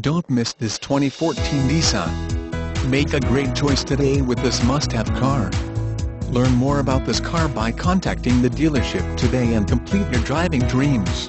Don't miss this 2014 Nissan. Make a great choice today with this must-have car. Learn more about this car by contacting the dealership today and complete your driving dreams.